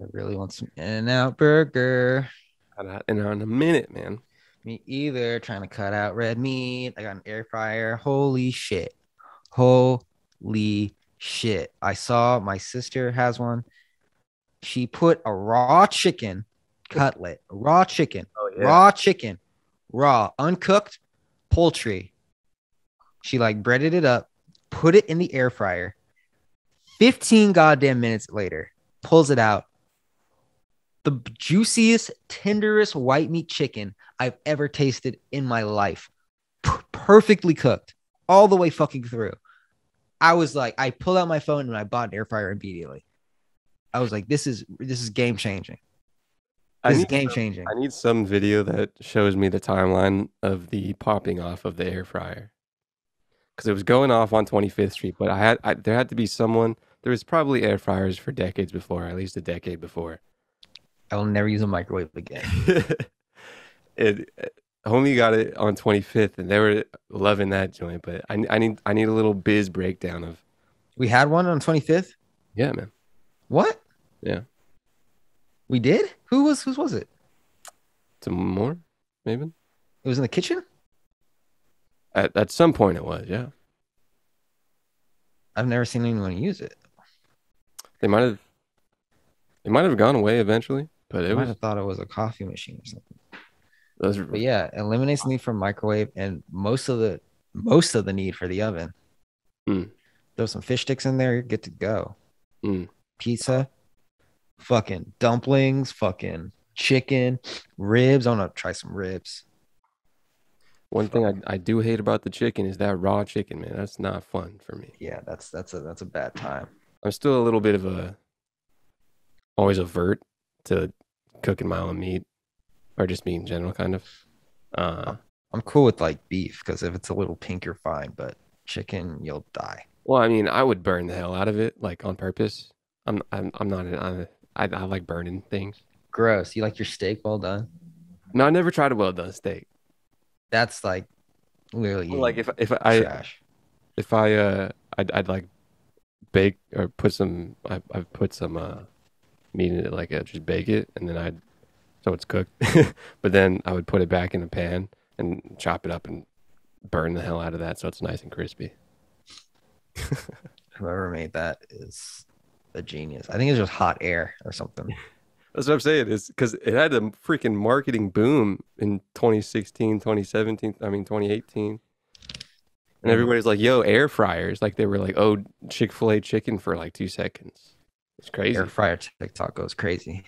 I really want some In-N-Out burger. Not in a minute, man. Me either. Trying to cut out red meat. I got an air fryer. Holy shit. Holy shit. I saw my sister has one. She put a raw chicken cutlet, raw chicken, Oh raw chicken, raw, uncooked poultry. She like breaded it up, put it in the air fryer. 15 goddamn minutes later, pulls it out. The juiciest, tenderest white meat chicken I've ever tasted in my life. P- perfectly cooked all the way fucking through. I was like, I pulled out my phone and I bought an air fryer immediately. I was like, this is this is game changing. This is game some- changing. I need some video that shows me the timeline of the popping off of the air fryer. Because it was going off on 25th Street, but I had I, there had to be someone. There was probably air fryers for decades before, at least a decade before. I will never use a microwave again. it, only got it on 25th, and they were loving that joint. But I, I need I need a little biz breakdown of We had one on 25th. yeah, man. What? Yeah. We did? Who was whose was it? Some more, maybe. It was in the kitchen? At at some point it was, yeah. I've never seen anyone use it. They might have it might have gone away eventually, but I it might have thought it was a coffee machine or something. those But yeah, eliminates the need for microwave and most of the most of the need for the oven. Mm. Throw some fish sticks in there, you're good to go. Mm. Pizza, fucking dumplings, fucking chicken, ribs. I want to try some ribs. One thing I, I do hate about the chicken is that raw chicken, man. That's not fun for me. Yeah, that's that's a that's a bad time. I'm still a little bit of a always avert to cooking my own meat or just meat in general, kind of. Uh, I'm cool with like beef because if it's a little pink, you're fine. But chicken, you'll die. well, I mean, I would burn the hell out of it, like on purpose. I'm I'm I'm not an, I'm, I I like burning things. Gross. You like your steak well done? No, I never tried a well done steak. That's like literally Like if if I trash. if I uh I'd, I'd like bake or put some I I've put some uh meat in it like I just bake it and then I'd so it's cooked but then I would put it back in the pan and chop it up and burn the hell out of that so it's nice and crispy. Whoever made that is a genius. I think it's just hot air or something. That's what I'm saying is because it had a freaking marketing boom in 2016, 2017, I mean 2018. And Mhm. everybody's like, "Yo, air fryers!" Like they were like, "Oh, Chick Fil A chicken for like two seconds." It's crazy. Air fryer TikTok goes crazy.